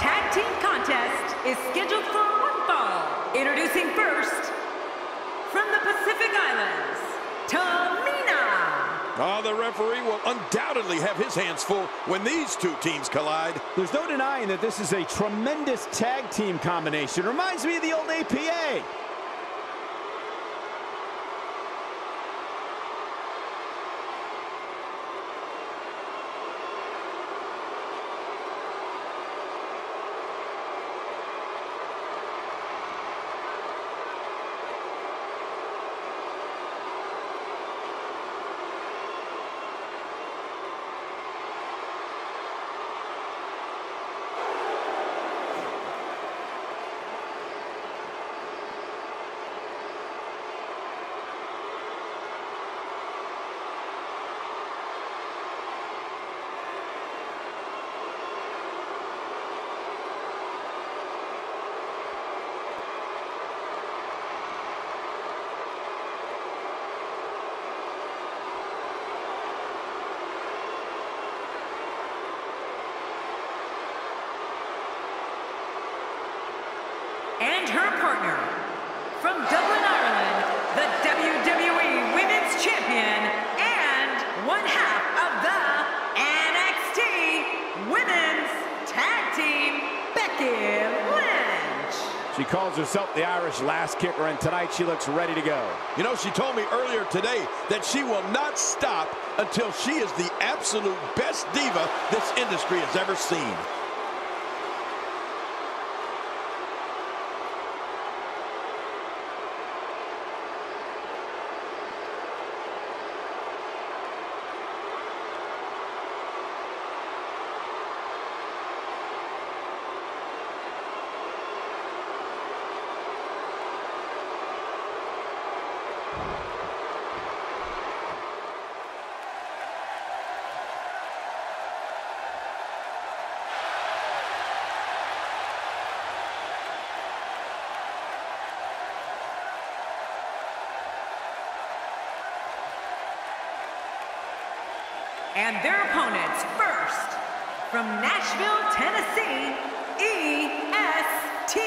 The following tag team contest is scheduled for one fall. Introducing first, from the Pacific Islands, Tamina. Oh, the referee will undoubtedly have his hands full when these two teams collide. There's no denying that this is a tremendous tag team combination. Reminds me of the old APA. And her partner, from Dublin, Ireland, the WWE Women's Champion and one half of the NXT Women's Tag Team, Becky Lynch. She calls herself the Irish Lass Kicker, and tonight she looks ready to go. You know, she told me earlier today that she will not stop until she is the absolute best diva this industry has ever seen. And their opponents first, from Nashville, Tennessee, E.S.T.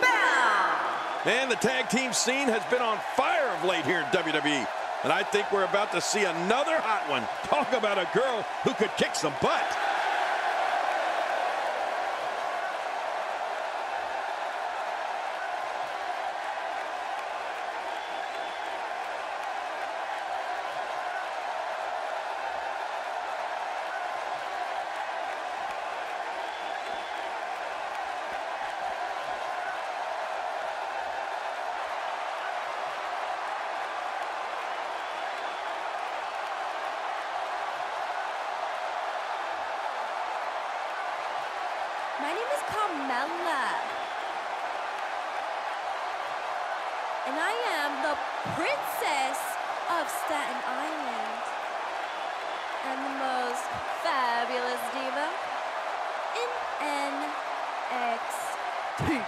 Bell. Man, the tag team scene has been on fire of late here in WWE. And I think we're about to see another hot one. Talk about a girl who could kick some butt. Carmella. And I am the princess of Staten Island. And the most fabulous diva in NXT.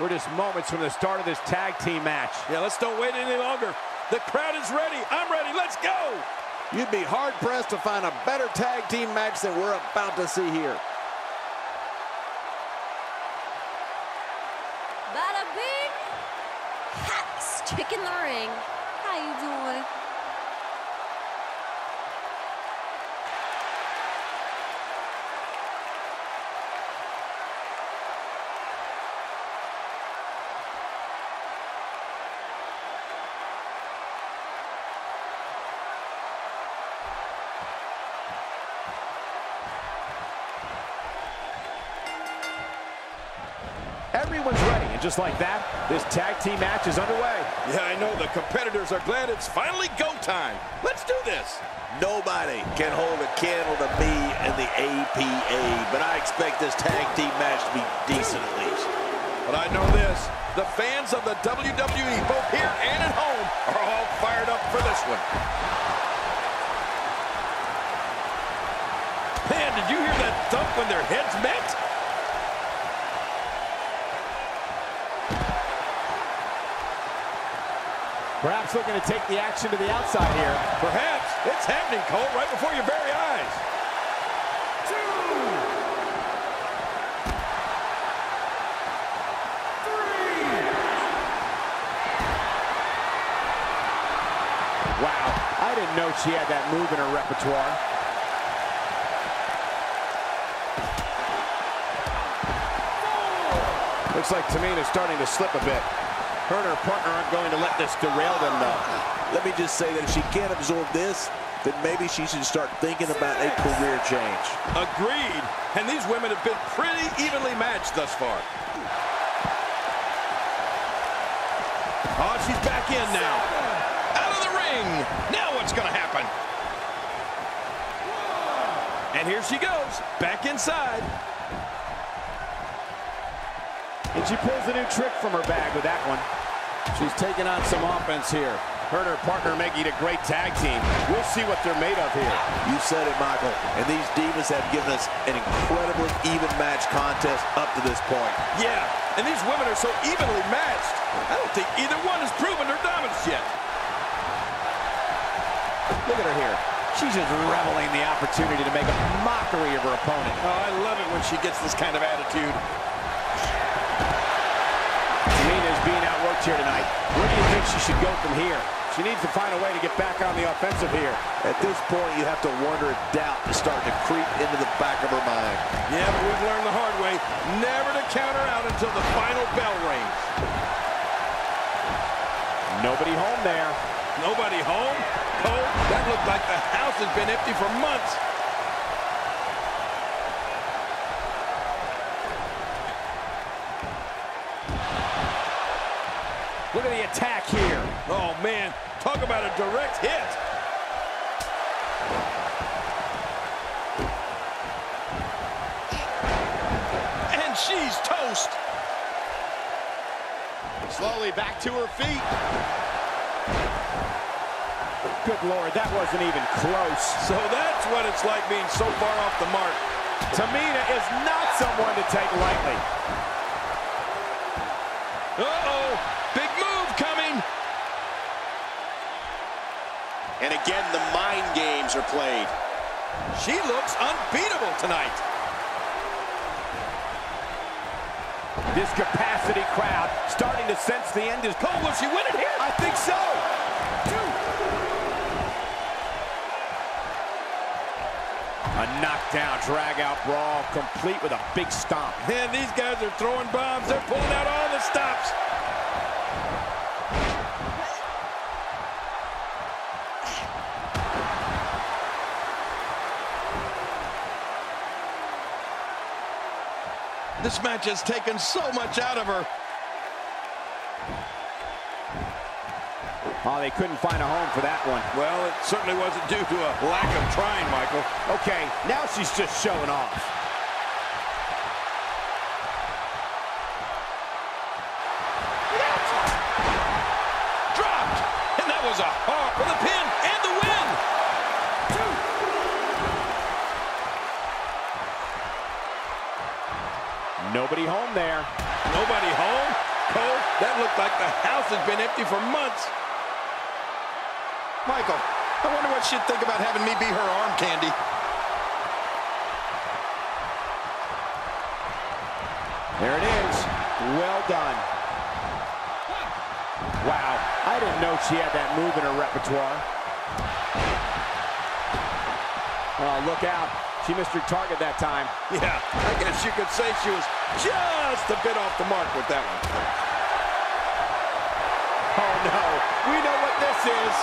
We're just moments from the start of this tag team match. Yeah, let's don't wait any longer. The crowd is ready. I'm ready. Let's go. You'd be hard-pressed to find a better tag team match than we're about to see here. Everyone's ready, and just like that, this tag team match is underway. Yeah, I know. The competitors are glad it's finally go time. Let's do this. Nobody can hold a candle to me and the APA, but I expect this tag team match to be decent at least. But I know this. The fans of the WWE, both here and at home, are all fired up for this one. Man, did you hear that thump when their heads met? Perhaps looking to take the action to the outside here. Perhaps. It's happening, Cole, right before your very eyes. Two. Three. Wow, I didn't know she had that move in her repertoire. Looks like Tamina's starting to slip a bit. Her and her partner aren't going to let this derail them, though. Let me just say that if she can't absorb this, then maybe she should start thinking about a career change. Agreed. And these women have been pretty evenly matched thus far. Oh, she's back in now. Out of the ring. Now what's going to happen? And here she goes. Back inside. And she pulls a new trick from her bag with that one. She's taking on some offense here. Her and her partner making a great tag team. We'll see what they're made of here. You said it, Michael. And these Divas have given us an incredibly even match contest up to this point. Yeah, and these women are so evenly matched. I don't think either one has proven their dominance yet. Look at her here. She's just reveling the opportunity to make a mockery of her opponent. Oh, I love it when she gets this kind of attitude. Being here tonight. Where do you think she should go from here? She needs to find a way to get back on the offensive here. At this point, you have to wonder if doubt is starting to creep into the back of her mind. Yeah, but we've learned the hard way never to count her out until the final bell rings. Nobody home there. Nobody home? Cole, that looked like the house has been empty for months. Look at the attack here. Oh, man, talk about a direct hit. And she's toast. Slowly back to her feet. Good Lord, that wasn't even close. So that's what it's like being so far off the mark. Tamina is not someone to take lightly. Uh-oh, big move coming. And again, the mind games are played. She looks unbeatable tonight. This capacity crowd starting to sense the end is Cole, will she win it here? I think so. A knockdown, drag-out brawl, complete with a big stomp. Man, these guys are throwing bombs. They're pulling out all the stops. This match has taken so much out of her. Oh, they couldn't find a home for that one. Well, it certainly wasn't due to a lack of trying, Michael. Okay, now she's just showing off. Has been empty for months. Michael, I wonder what she'd think about having me be her arm candy. There it is. Well done. Wow, I didn't know she had that move in her repertoire. Oh, look out. She missed her target that time. Yeah, I guess you could say she was just a bit off the mark with that one. Oh, no. We know what is.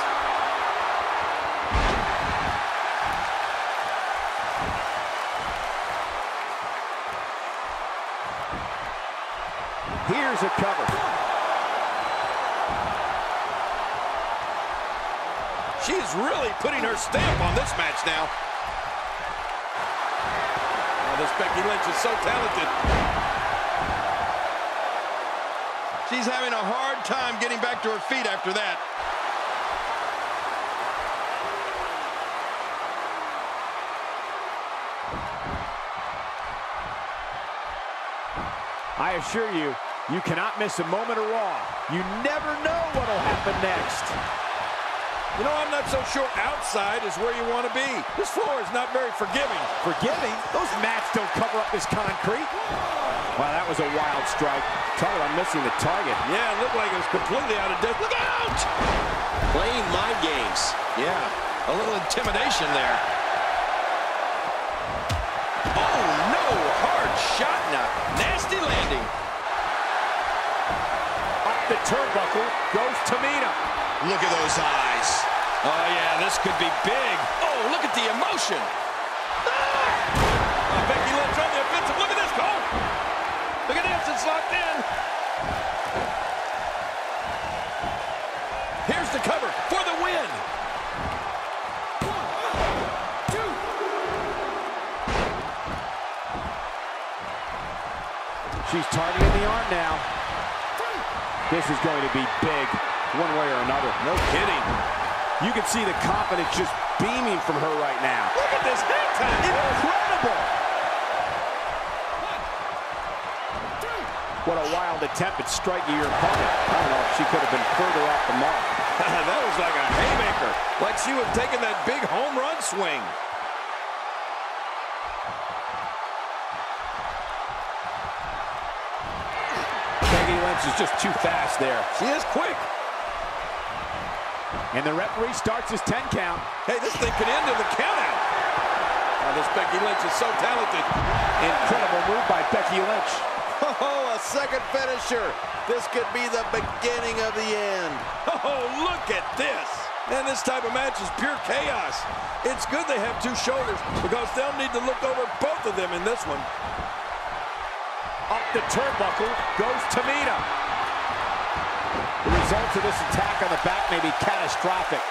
Here's a cover. She's really putting her stamp on this match now. Oh, this Becky Lynch is so talented. She's having a hard time getting back to her feet after that. I assure you, you cannot miss a moment of Raw. You never know what'll happen next. You know, I'm not so sure outside is where you want to be. This floor is not very forgiving. Forgiving? Those mats don't cover up this concrete. Wow, that was a wild strike. Talk about missing the target. Yeah, it looked like it was completely out of depth. Look out! Playing mind games. Yeah, a little intimidation there. Nasty landing. Up the turnbuckle goes Tamina. Look at those eyes. Oh, yeah, this could be big. Oh, look at the emotion. Ah! Becky Lynch on the offensive. Look at this, Cole. Look at this. It's locked in. This is going to be big, one way or another. No kidding. You can see the confidence just beaming from her right now. Look at this hang time. Incredible! What a wild attempt at striking your opponent. I don't know if she could have been further off the mark. that was like a haymaker. Like she would have taken that big home run swing. Becky Lynch is just too fast there. She is quick. And the referee starts his 10 count. Hey, this thing could end in the countout. Oh, this Becky Lynch is so talented. Incredible move by Becky Lynch. Oh, a second finisher. This could be the beginning of the end. Oh, look at this. And this type of match is pure chaos. It's good they have two shoulders because they'll need to look over both of them in this one. Up the turnbuckle goes Tamina. The results of this attack on the back may be catastrophic.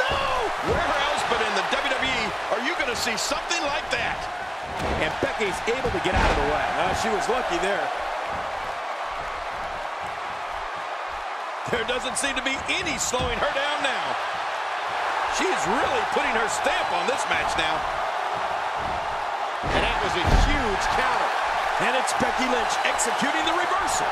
No! Where else but in the WWE are you going to see something like that? And Becky's able to get out of the way. Uh, she was lucky there. There doesn't seem to be any slowing her down now. She's really putting her stamp on this match now. And that was a huge counter. And it's Becky Lynch executing the reversal.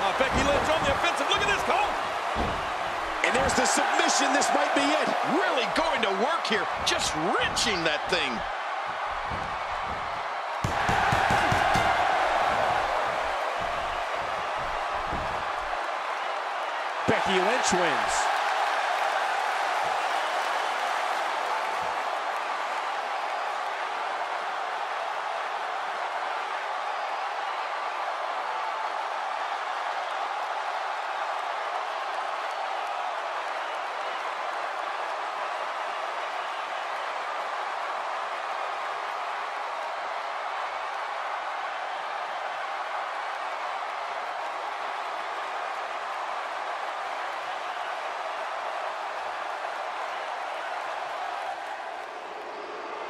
Oh, Becky Lynch on the offensive. Look at this, Cole. And there's the submission. This might be it. Really going to work here. Just wrenching that thing. Becky Lynch wins.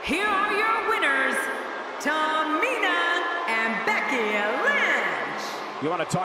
Here are your winners, Tamina and Becky Lynch. You want to talk?